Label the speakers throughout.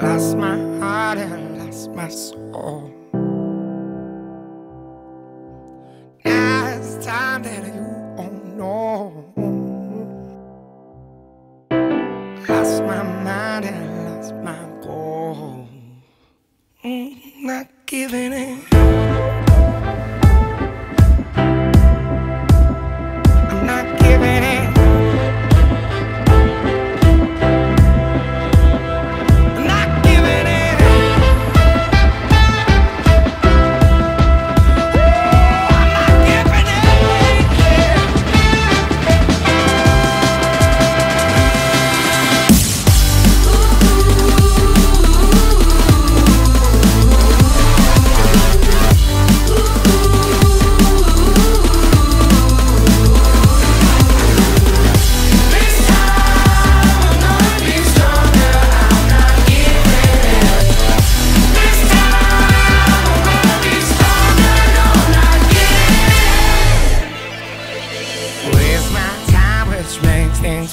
Speaker 1: Lost my heart and lost my soul. Now it's time that you don't know. things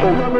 Speaker 1: You.